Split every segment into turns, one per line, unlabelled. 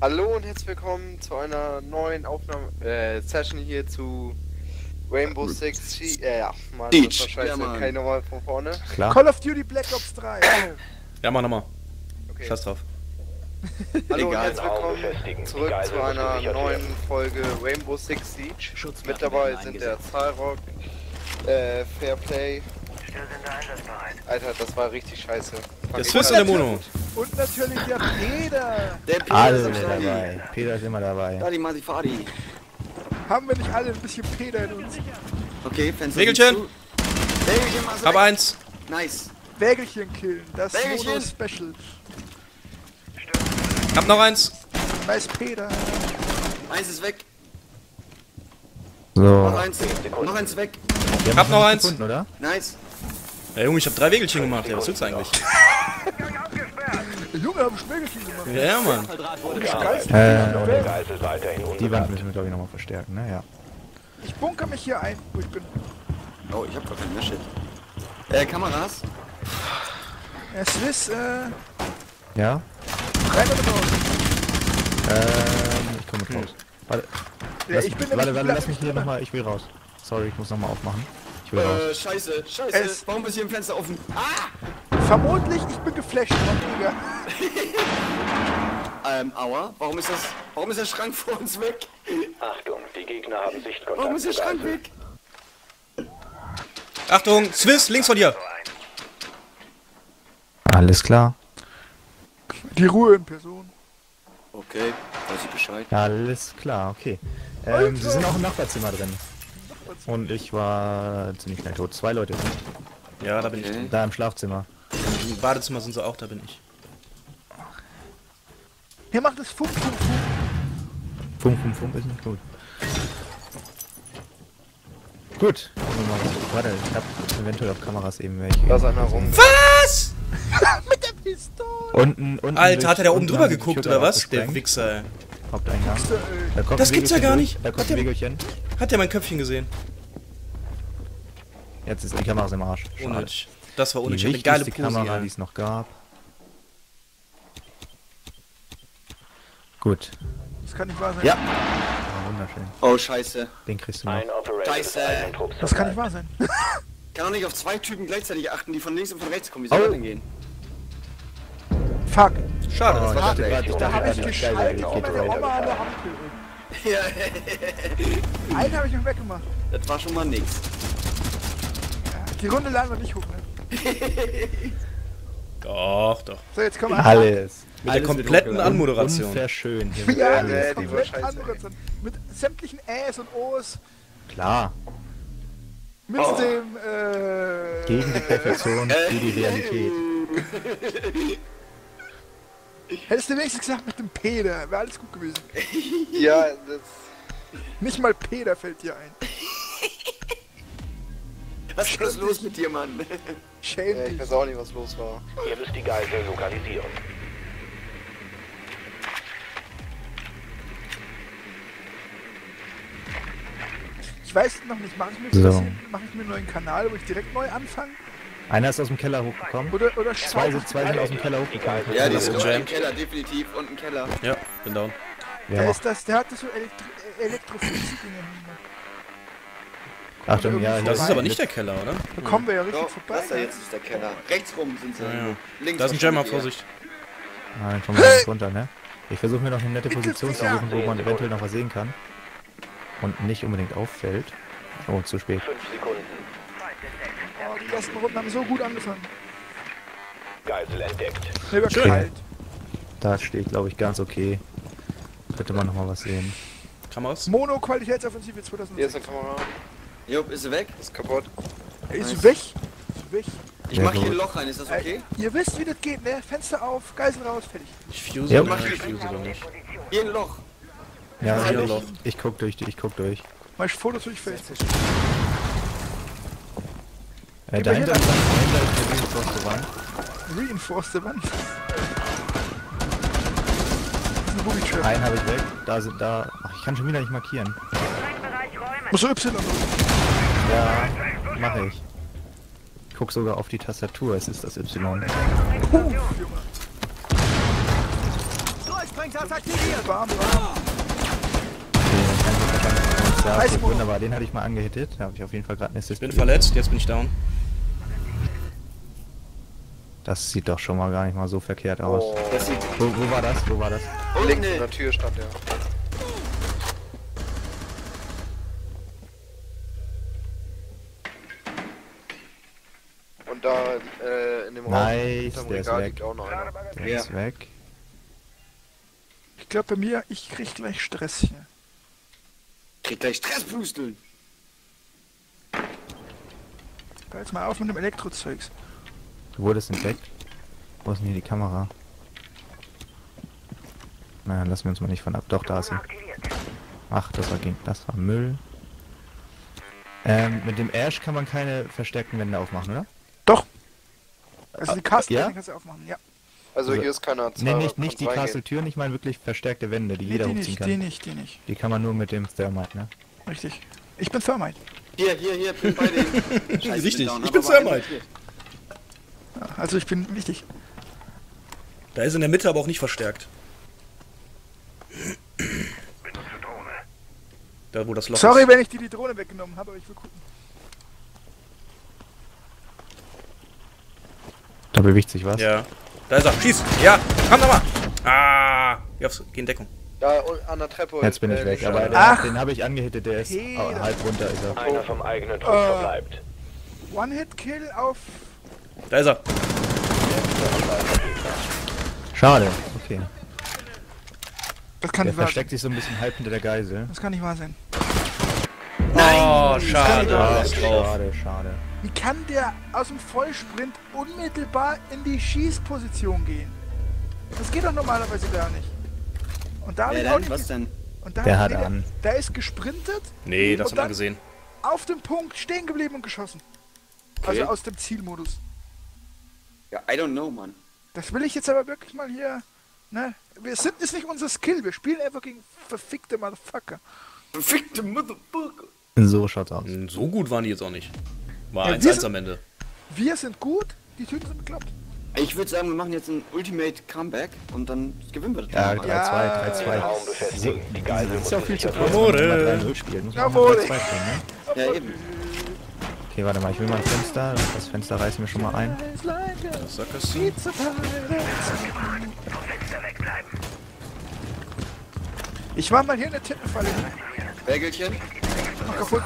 Hallo und herzlich willkommen zu einer neuen Aufnahme, äh, Session hier zu Rainbow Six Siege. Äh, ja, Mann, das
Siege.
war scheiße,
Ja, Mann.
keine Nummer von vorne.
Klar.
Call of Duty Black Ops 3.
Ja, mach nochmal.
Okay.
Scheiß drauf.
Hallo und
Egal.
herzlich willkommen zurück zu einer neuen Folge Rainbow Six Siege. Mit dabei sind der Zahlrock, äh, Fairplay. Alter, das war richtig scheiße. Ich
wirst du
an.
der Mono.
Und natürlich der Peter.
Der Peter
Alle
ist
dabei. Peter ist immer dabei.
Dadi Madi Fadi.
Haben wir nicht alle ein bisschen Peter in uns?
Okay, Fenster.
Wägelchen.
Wägelchen,
Hab eins.
Nice.
Wägelchen killen. Das
Wägelchen.
Mono Special.
Hab noch eins.
Nice Peter.
Eins ist weg.
So.
Noch eins. Noch eins weg.
Hab noch eins.
Gefunden, oder?
Nice.
Ja, Junge, ich hab drei Wägelchen gemacht. Ja, was willst du eigentlich?
Junge hat ein Wägelchen gemacht.
Ja, ja, Mann.
Äh, die Wand müssen wir, glaube ich, nochmal verstärken, ne? Ja.
Ich bunker mich hier ein, wo ich bin.
Oh, ich hab gar keinen mehr Shit. Äh, Kameras.
Der Swiss, äh, rein
Ja?
oder raus?
Ähm, ich komme mit raus. Warte,
Ja,
lass,
ich bin
warte, warte, lass mich hier nochmal, ich will raus. Sorry, ich muss nochmal aufmachen. Ich will raus.
Äh, scheiße, scheiße.
Es-
Warum ist hier ein Fenster offen? Ah!
Vermutlich, ich bin geflasht vom Digga.
Ähm, aua. Warum ist das. Warum ist der Schrank vor uns weg?
Achtung, die Gegner haben Sichtkontakt.
Warum ist der Schrank
Geisel.
weg?
Achtung, Swiss, links von dir.
Alles klar.
Die Ruhe in Person.
Okay, weiß ich Bescheid.
Alles klar, okay. Ähm, sie sind auch im Nachbarzimmer drin. Und ich war ziemlich schnell tot. Zwei Leute sind
Ja, da bin ich
Okay.
drin.
da im Schlafzimmer.
Im Badezimmer sind sie auch, da bin ich.
Hier macht es Funk, Funk, Funk.
Funk, funk, funk ist nicht gut. Gut. Warte, ich hab eventuell auf Kameras eben welche.
Da ist einer rum.
Was?
Mit der Pistole.
Unten, unten
Alter,
durch-
hat er da oben
unten
drüber geguckt, oder was? Der. Wichser, ey.
Haupteingang. Da kommt
Das gibt's ja gar
durch.
nicht.
Da kommt ein
der-
Wägelchen.
Hat der mein Köpfchen gesehen?
Jetzt ist die Kamera im Arsch. Schade.
Unnötig. Das war
Die
unnötig.
Wichtigste
geile Pose.
Kamera, die
ey.
es noch gab. Gut.
Das kann nicht wahr sein.
Ja. Ah, wunderschön.
Oh, scheiße.
Den kriegst du noch.
Des
Scheiße.
Das kann nicht wahr sein.
Kann doch nicht auf zwei Typen gleichzeitig achten, die von links und von rechts kommen. Wie
Oh.
soll das denn gehen?
Fuck.
Schade,
Oh,
das war
ich
Da habe ich geschaltet meine
weiter.
Oma an der Ampel.
Ja,
Einen habe ich noch weggemacht.
das war schon mal nix.
Die Runde laden wir nicht hoch, ne?
Doch, doch.
So, jetzt kommen wir.
Alles.
Mit der
Alles wird
kompletten. Anmoderation.
Unverschön. Hier wird
Ja,
Ja, die war scheiße.
Mit sämtlichen Äs und O's.
Klar.
Mit dem, äh...
Gegen die Perfektion, für die Realität.
Hättest du wenigstens gesagt mit dem Peter, wäre alles gut gewesen.
Ja, das.
Nicht mal Peter fällt dir ein.
Was ist bloß los mit dir, Mann?
Schäm
Ja, ich weiß auch nicht, was los war.
Ihr müsst die Geisel lokalisieren.
Ich weiß noch nicht, mache ich mir
So.
mache ich mir einen neuen Kanal, wo ich direkt neu anfange?
Einer ist aus dem Keller hochgekommen.
Oder, oder
Zwei, sind- zwei sind aus dem Keller hochgekommen.
Ja, die sind im Keller, definitiv. Und im Keller.
Ja, bin down.
Der
macht?
ist das, der hatte so Elektro Elektroflix-Dinge.
Achtung, ja,
Das ist
Nein.
aber nicht der Keller, oder?
Da kommen wir ja richtig
So,
vorbei.
das da jetzt ist der Keller. Rechts rum sind sie.
Ja, ja.
Links
Da ist ein Jammer. Vorsicht.
Ah, dann kommen wir nicht runter, ne? Ich versuche mir noch eine nette Position zu suchen, wo man eventuell noch was sehen kann. Und nicht unbedingt auffällt. Oh, zu spät.
Fünf Sekunden.
Oh, die ersten Runden haben so gut angefangen.
Geisel entdeckt.
Schön.
kalt.
Da steht, glaube ich, ganz okay. Könnte man noch mal was sehen.
Kameras?
Mono-Qualitätsoffensive
Hier ist
2006.
eine Kamera.
Jupp, ist sie weg?
Ist kaputt.
Er ist weg. Ist weg.
Ich
Ja,
mach hier ein Loch rein, ist das okay?
Äh, ihr wisst, wie das geht, ne? Fenster auf, Geisel raus, fertig.
Ich fuse,
Ja.
ja. ich fuse doch nicht.
Hier ein Loch.
Ja,
Hier ein
ich,
Loch.
ich guck durch, ich guck durch.
Mach ich Fotos durch Face. Gib
dahinter
mir
ist eine.
Reinforced Wand. Das ist eine Booby Trap.
Einen habe ich weg. Da sind da. Ach, ich kann schon wieder nicht markieren.
Muss Y drücken.
Ja, mache ich. Ich guck sogar auf die Tastatur. Es ist das Y.
Puh, Junge. Warm, warm.
Ja,
Weiß
gut,
wo.
wunderbar, den hatte ich mal angehittet. Da habe ich auf jeden Fall gerade eine Assist.
Bin verletzt, jetzt bin ich down.
Das sieht doch schon mal gar nicht mal so verkehrt aus.
Oh,
Das sieht
Wo, wo war das? Wo war das?
links in
unten.
der Tür stand er. Und da äh, in dem Raum
Nice, der ist weg.
liegt auch noch einer.
Der
Ja.
ist weg.
Ich glaube bei mir, ich krieg gleich Stress hier.
Krieg gleich Stresspusteln.
Hör jetzt mal auf mit dem Elektrozeugs.
Du wurdest entdeckt. Wo ist denn hier die Kamera? Na, dann lassen wir uns mal nicht von ab. Doch, da ist sie. Ach, das war, ging- das war Müll. Ähm, mit dem Ash kann man keine verstärkten Wände aufmachen, oder?
Doch. Also die
Ah,
Castle
ja?
kannst du aufmachen, ja.
Also
Also-
hier ist keiner
Nee,
Zahl,
nicht, nicht die. Castle-Türen, ich meine wirklich verstärkte Wände, die
Nee,
jeder
die
hochziehen
nicht,
kann.
die nicht, die nicht.
Die kann man nur mit dem Thermite, ne?
Richtig. Ich bin Thermite.
Hier, hier, hier, bin bei den.
Richtig, ich bin Thermite.
Also ich bin wichtig.
Da ist in der Mitte aber auch nicht verstärkt. Da wo das Loch
Sorry,
ist.
wenn ich dir die Drohne weggenommen habe, aber ich will gucken.
Da bewegt sich was.
Ja. Da ist er. Schieß! Ja! Komm nochmal! Ah! Ja, geh in Deckung.
Da an der Treppe.
Jetzt bin ich
äh,
weg, aber der,
Ach.
den habe ich angehittet, der ist oh, halb runter ist er.
Einer vom eigenen Trupp
Äh.
verbleibt.
One-Hit-Kill auf...
Da ist er.
Schade, okay.
Das kann
Der
nicht wahr sein.
versteckt sich so ein bisschen halb hinter der Geisel.
Das kann nicht wahr sein.
Oh, schade.
Schade, schade.
Wie kann der aus dem Vollsprint unmittelbar in die Schießposition gehen? Das geht doch normalerweise gar nicht. Und da habe
Wer
ich auch nicht...
Was denn?
Und da
Der hat an.
Der ist gesprintet,
Nee, das man
dann-
gesehen.
auf dem Punkt stehen geblieben und geschossen.
Okay.
Also aus dem Zielmodus.
Ja, I don't know, Mann.
Das will ich jetzt aber wirklich mal hier... Ne? Wir sind, ist nicht unser Skill. Wir spielen einfach gegen verfickte Motherfucker.
Verfickte Motherfucker.
So schaut's aus.
So gut waren die jetzt auch nicht. War
Ja,
1-1
wir sind-
am Ende.
Wir sind gut, die Typen sind bekloppt.
Ich würde sagen, wir machen jetzt ein Ultimate Comeback und dann gewinnen wir das
Ja,
Ding
3-2,
mal.
3-2.
Raum befestigen. Die Geisel
ist ja auch viel zu
gesichert
kurz,
werden.
wenn man
Amore.
mal 3-0 spielt. Muss man auch
Jawohl.
mal 3-2 spielen, ne?
Ja, eben.
Okay, warte mal, ich will mal ein Fenster. Das Fenster reißen wir schon mal ein.
Ich war mal hier in der Tintenfalle.
Wägelchen?
Mach kaputt.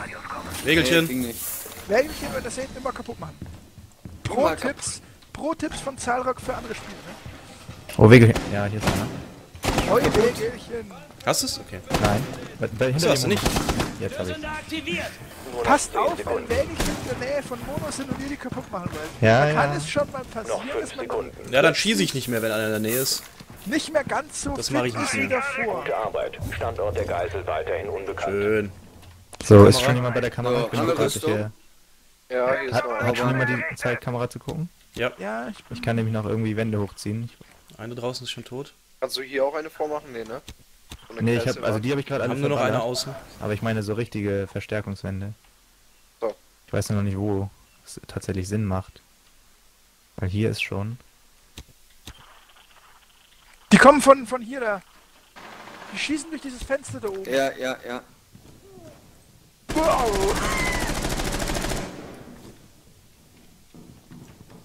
Nee, nicht.
Wägelchen wird das hinten immer kaputt machen. Pro-Tipps Pro-Tipps von Zahlrock für andere Spiele. Ne?
Oh, Wege. Ja, hier ist einer.
Oi, Wägelchen.
Hast du es? Okay.
Nein. Bei, bei, hinter
So, hast du nicht.
Jetzt habe ich.
Passt
10
auf, wenn in der Nähe von Monos sind und ihr die kaputt machen wollt.
Ja,
da kann
ja.
es schon mal passieren,
5
dass man.
Ja, dann schieße ich nicht mehr, wenn einer in der Nähe ist.
nicht mehr ganz so
Das
fit
mach ich nicht
wie
mehr.
davor.
Gute Arbeit. Standort der Geisel weiterhin unbekannt.
Schön.
So, ist schon jemand bei der Kamera?
So,
Ich bin gerade hier.
Ja, hier
Hat,
noch
hat schon jemand die Zeit, Kamera zu gucken?
Ja, ich
Ich kann nämlich noch irgendwie Wände hochziehen. Ich,
Eine draußen ist schon tot.
Kannst du hier auch eine vormachen? Nee, ne?
Nee, ich
Kreise
hab, also die habe ich gerade alle
Haben nur noch eine außen.
Aber ich meine so richtige Verstärkungswände.
So.
Ich weiß nur noch nicht, wo es tatsächlich Sinn macht. Weil hier ist schon.
Die kommen von, von hier da. Die schießen durch dieses Fenster da oben.
Ja, ja, ja.
Wow.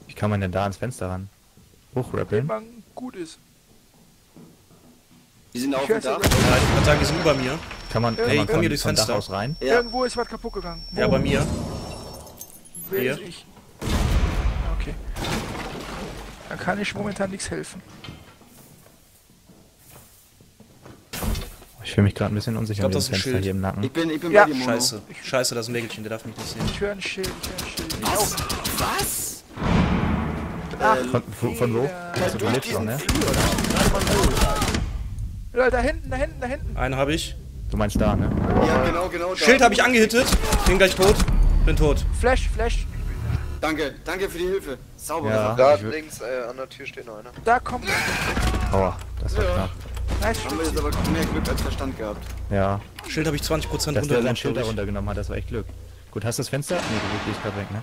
Wie kann man denn da ans Fenster ran?
Wenn
Hochrappeln?
man gut ist.
Die sind auf
Ich
dem Dach.
Ja, ich kann sagen, die sind über mir.
Kann man, kann
Hey,
man
komm hier durchs Fenster.
aus rein?
Ja.
Irgendwo ist was kaputt gegangen.
Ja,
Wo?
bei mir.
Wer
Hier.
ich? Okay. Da kann ich momentan nichts helfen.
Ich fühle mich gerade ein bisschen unsicher
glaub,
mit
das
dem
ist ein
Fenster
Schild.
hier im Nacken.
Ich bin, ich bin
Ja.
bei dir, Mono.
Scheiße. Scheiße, das ist ein Wägelchen, der darf mich nicht sehen.
Ich höre ein Schild, ich höre ein Schild. Ich auch.
Was?
Ach,
Von, von, von wo?
Fehler.
Also du lebst noch, ne?
Ja, da hinten, da hinten, da hinten.
Einen habe ich.
Du meinst da, ne?
Ja, genau, genau. da.
Schild habe ich angehittet. Bin gleich tot. Bin tot.
Flash, Flash.
Danke, danke für die Hilfe. Sauber.
Ja.
Da links äh, an der Tür steht noch einer.
Da kommt.
Aua, das war
Ja.
knapp.
Nice
Haben wir jetzt aber mehr Glück als Verstand gehabt.
Ja,
Schild habe ich 20%
dass der sein Schild da runtergenommen hat, das war echt Glück. Gut, hast du das Fenster? Nee, du gehst gerade weg, ne?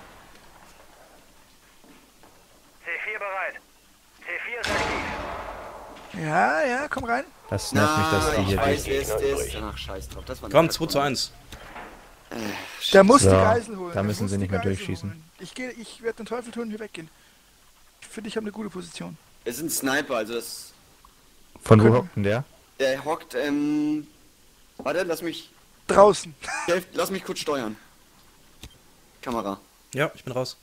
C4 bereit. C4 ist aktiv.
Ja, ja, komm rein.
Das nervt mich, dass die
ich
hier
weiß,
die...
der ist. Ach, scheiß drauf. Das war
Komm,
nicht
2 zu 1.
Der muss
So,
die Geisel holen.
da müssen sie nicht mehr durchschießen.
holen. Ich gehe, ich werde den Teufel tun und hier weggehen. Ich finde, ich habe eine gute Position.
Es ist ein Sniper, also das.
Von wo hockt denn der?
Der hockt, ähm. Warte, lass mich.
Draußen.
Lass mich kurz steuern. Kamera.
Ja, ich bin raus.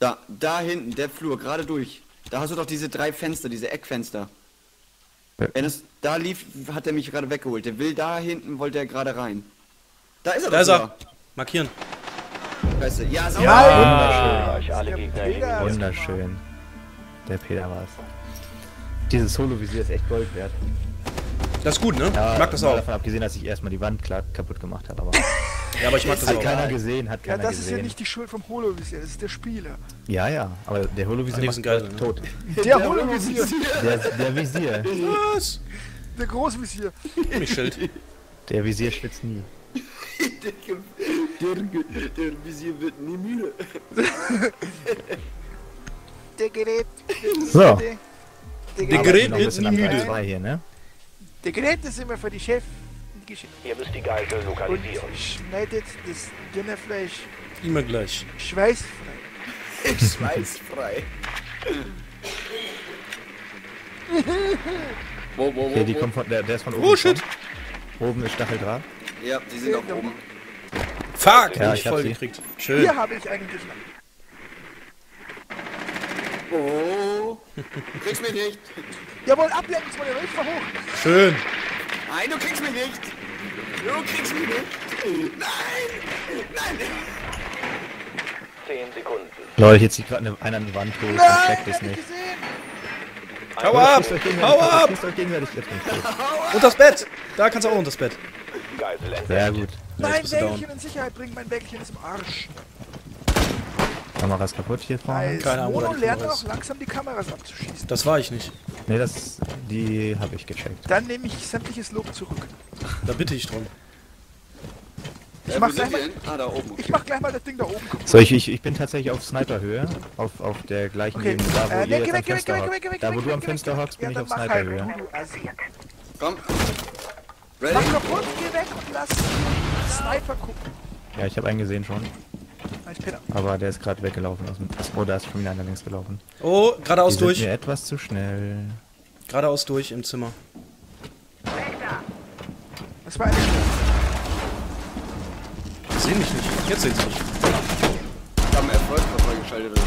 Da, da hinten, der Flur, gerade durch. Da hast du doch diese drei Fenster, diese Eckfenster.
Ja.
Wenn es da lief, hat er mich gerade weggeholt. Der will da hinten, wollte er gerade rein. Da ist er
Da ist er. Markieren.
Scheiße. Ja, sauber.
Gleich alle
Der
Wunderschön. Der Peter war's. Dieses Solo-Visier ist echt Gold wert.
Das ist gut, ne?
Ja,
ich mag das auch.
davon abgesehen, dass ich erstmal die Wand klar kaputt gemacht habe, aber
Ja, aber ich mag das
hat
auch.
keiner gesehen, hat
Ja,
keiner
das ist ja
gesehen.
nicht die Schuld vom Holovisier, das ist der Spieler.
ja, ja, aber der
Ah,
Holovisier macht
sind geil, ne?
tot.
Der Holovisier,
Der, der Visier,
Was?
der Großvisier.
Mich Schild.
der Visier schwitzt nie.
Der, der, der Visier wird nie müde.
Der Gerät.
So.
Der,
Der
Gerät.
Wird nie müde.
zwei hier, ne?
Der Gerät ist immer für die Chef. Die Chef-
Ihr müsst die Geisel
Und
lokalisieren.
schneidet das dünne Fleisch
Immer gleich.
schweißfrei.
Schweißfrei. wo, wo, wo,
Okay, die
wo?
kommt von, der, der ist von oben.
Oh shit.
Oben ist Stacheldraht.
Ja, die sind auch oben.
Fuck,
Ja,
nicht
ich hab
voll
sie.
gekriegt. Schön.
Hier habe ich eigentlich noch.
Oh. Kriegst mich nicht.
Jawohl, Ablenkungsmanöver, ich fahr hoch.
Schön.
Nein, du kriegst mich nicht. Du kriegst mich nicht. Nein. Nein.
10 Sekunden.
Leute, hier zieht gerade eine, einer an die Wand hoch.
Nein,
ich check das
hab ich
nicht.
gesehen.
Hau ab!
Schießt euch gegenseitig
Hau ab!
Jetzt tot.
Unters Bett! Da kannst du auch unters Bett.
Geisel entdeckt.
Sehr gut.
Down.
Wägelchen in Sicherheit bringen, mein Wägelchen ist im Arsch.
Kamera ist kaputt hier vorne.
Keine Ahnung,
Mono
die
lernt auch langsam die Kameras abzuschießen.
Das war ich nicht.
Ne, das, die habe ich gecheckt.
Dann nehme ich sämtliches Lob zurück.
Da bitte ich drum.
Ich
Äh,
mach
wo
gleich mal?
Ah, da oben.
ich mach gleich mal das Ding da oben.
So, ich, ich, ich bin tatsächlich auf Sniperhöhe. Auf, auf der gleichen
Okay,
Ebene. Da, wo
äh,
ihr
nee, geh
am
weg, geh weg,
Fenster hockt. Da, wo
weg,
du am Fenster hockst, bin
Ja,
ich auf
mach halt,
Sniperhöhe.
Komm.
Mach
Ready?
kaputt, geh weg und lass Sniper gucken.
Ja, ich habe einen gesehen schon. Aber der ist gerade weggelaufen aus dem... Oh, da ist schon wieder einer links gelaufen.
Oh, geradeaus
Die sind
durch.
mir etwas zu schnell.
Geradeaus durch im Zimmer.
Das war eine
Die sehen mich nicht. Jetzt sehen sie mich.
Wir haben Erfolgsverfolger geschaltet. ich.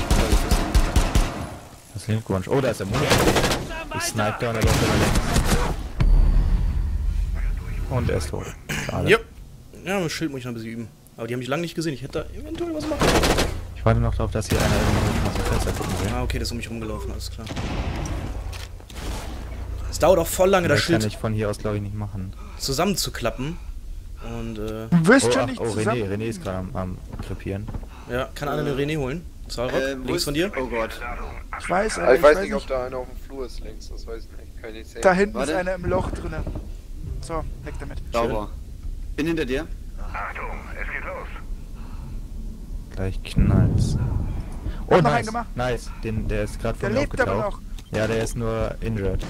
Das ist Glückwunsch. Oh, da ist der Monitor. Ich snipe da und er läuft immer links. Und er ist tot. Schade.
Ja. Ja, mit Schild muss ich noch ein bisschen üben. Aber die haben mich lange nicht gesehen. Ich hätte da eventuell was machen.
Ich warte noch darauf, dass hier einer irgendwie aus dem Fenster gucken will.
Ah, okay, das ist um mich rumgelaufen, alles klar. Es dauert auch voll lange, das
Das kann
Schild
ich von hier aus, glaube ich, nicht machen.
zusammenzuklappen. Und, äh,
Du wirst
Oh,
schon
ach,
nicht
oh René,
zusammen.
René ist gerade am, am krepieren.
ja, kann einer den René holen? Zahlrock,
Äh, wo
links von dir.
Oh Gott.
Ich weiß,
Aber
aber
ich weiß nicht, ob da einer auf dem Flur ist links, das weiß ich nicht. Kann ich nicht sehen.
Da hinten
Warte.
ist einer im Loch drinne. So, weg damit.
Sauber. Bin hinter dir.
Gleich knallt's. Oh, nice. Nice. Den, der ist gerade
Der
von mir
lebt aber
aufgetaucht.
noch.
Ja, der ist nur injured.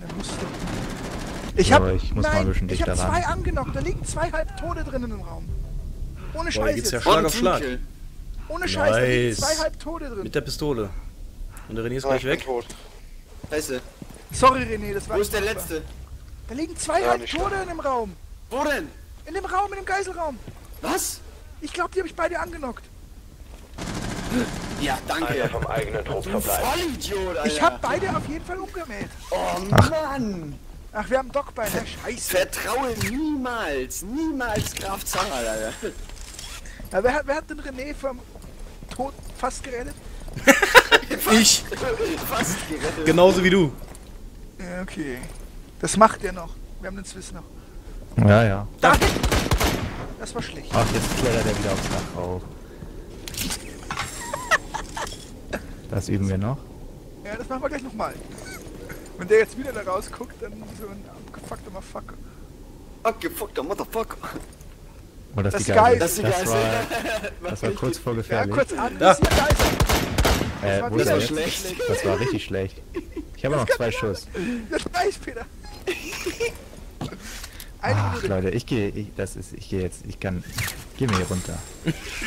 Der muss doch. Ich
Ja,
hab.
aber ich muss mal ein
nein,
bisschen
ich hab
dichter
zwei angenockt. Da liegen zwei Halbtote drinnen im Raum. Ohne
Boah,
Scheiß
hier geht's ja. Schlag auf Schlag.
Ohne Scheiß, da liegen
Nice.
zwei Halbtote drin.
Mit der Pistole. Und der René ist
Ah,
gleich
ich bin
weg.
tot.
Scheiße.
Sorry, René, das war
Wo ist der letzte?
Da liegen zwei
Ja,
Halbtote in dem Raum.
Wo denn?
In dem Raum, in dem Geiselraum.
Was?
Ich glaube, die habe ich beide angenockt.
Ja,
Einer
danke.
vom eigenen Trupp verbleibt.
Vollidiot, Alter.
Ich habe beide auf jeden Fall umgemäht.
Oh Mann.
Ach, wir haben Dockbein, ja, scheiße.
Vertraue niemals, niemals Graf Zanger, Alter.
Ja, wer, hat, wer hat den René vom Tod fast gerettet?
Ich!
Fast gerettet.
Genauso wie du.
Ja, okay. Das macht er noch. Wir haben den Swiss noch.
Ja, ja.
Da! Das war schlecht.
Ach, jetzt klettert er wieder aufs Dach rauf. Das üben wir noch.
Ja, das machen wir gleich nochmal. Wenn der jetzt wieder da rausguckt, dann so ein abgefuckter Motherfucker.
Abgefuckter Motherfucker.
Oh, das,
Das
ist die
ist geil.
Geige.
Das ist die
Das war, das war kurz vor
Ja,
gefährlich.
kurz an,
Da.
ist
äh,
war
wo
wieder
ist er
war
jetzt?
schlecht.
Das war richtig schlecht. Ich habe noch
Das
zwei Schuss.
Das weiß Peter.
Ach
Minute.
Leute, ich gehe, ich, das ist, ich gehe jetzt, ich kann, geh mir hier runter.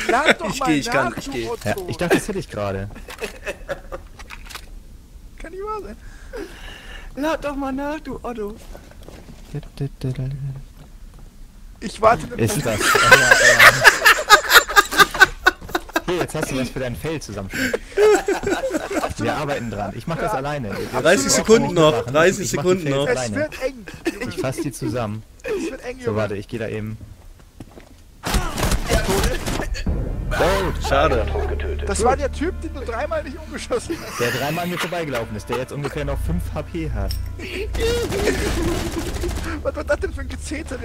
Lad doch
Ich
mal
geh, ich kann,
nach,
ich
du
geh.
Otto.
Ja, ich dachte, das hätte ich gerade.
Kann nicht wahr sein.
Lad doch mal nach, du Otto.
Ich warte
Ist das? Ja, ja. Hier, jetzt hast du was für dein Feld zusammenstellen. Wir arbeiten dran. Ich mache das alleine. Ihr- ihr
30
braucht
Sekunden noch,
mitmachen.
30
Ich mach die
Sekunden noch.
Es wird eng.
Ich fasse die zusammen.
Es wird eng,
So,
Junge.
warte, ich gehe da eben.
Oh, schade.
Das war der Typ, den du dreimal nicht umgeschossen hast.
Der dreimal an mir vorbeigelaufen ist, der jetzt ungefähr noch 5 HP hat.
Was war das denn für ein Gezeter?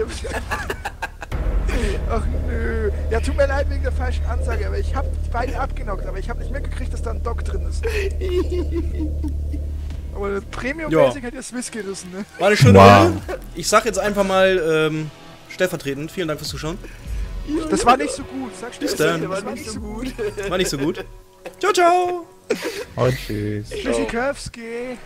Ach nö. Ja, tut mir leid wegen der falschen Ansage, aber ich habe die beiden abgenockt, aber ich habe nicht mitgekriegt, dass da ein Doc drin ist. Aber das Premium
Ja.
Hat ja Swiss gerissen, ne?
War eine schöne
Wow.
Runde. Ich sag jetzt einfach mal ähm, stellvertretend. Vielen Dank fürs Zuschauen.
Das war nicht so gut. Sag
dann.
das war nicht so gut.
War nicht so gut. Ciao, ciao.
Und tschüss.
Tschüssikowski.